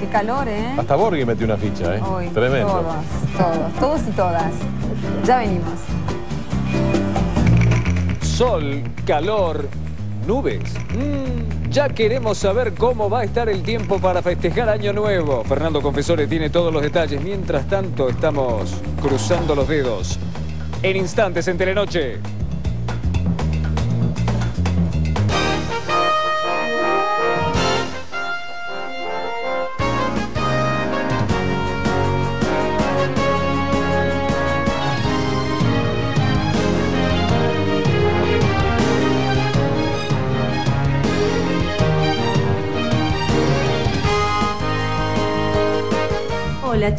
Qué calor, ¿eh? Hasta Borghi metió una ficha, ¿eh? Hoy, Tremendo. Todos, todos, todos y todas. Ya venimos. Sol, calor, nubes. Mm, ya queremos saber cómo va a estar el tiempo para festejar Año Nuevo. Fernando Confesores tiene todos los detalles. Mientras tanto, estamos cruzando los dedos. En instantes, en Telenoche. Hola